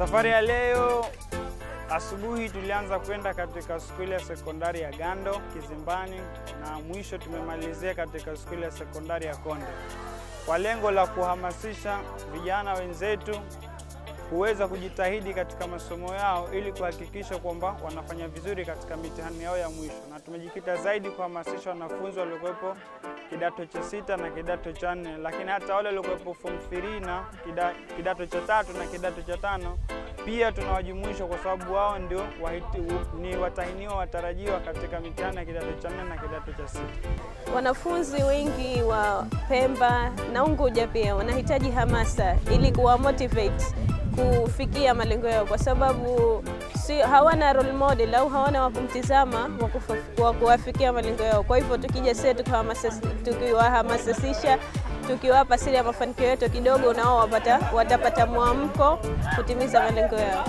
Safari ya leo asubuhi tulianza kwenda katika skuli ya sekondari ya Gando Kizimbani, na mwisho tumemalizia katika skuli ya sekondari ya Konde. Kwa lengo la kuhamasisha vijana wenzetu kuweza kujitahidi katika masomo yao ili kuhakikisha kwamba wanafanya vizuri katika mitihani yao ya mwisho, na tumejikita zaidi kuhamasisha wanafunzi waliokuwepo kidato cha sita na kidato cha nne, lakini hata wale waliokuwepo form 3 na kida, kidato cha tatu na kidato cha tano pia tunawajumuisha kwa sababu wao ndio wahiti, ni watahiniwa watarajiwa katika mitihani ya kidato cha nne na kidato cha sita. Wanafunzi wengi wa Pemba na Unguja pia wanahitaji hamasa ili kuwa motivate kufikia malengo yao, kwa sababu si hawana role model au hawana wa kumtizama wa kuwafikia malengo yao. Kwa hivyo tukija sisi tukiwahamasisha, tukiwapa siri ya mafanikio yetu kidogo, nao wapata watapata mwamko kutimiza malengo yao.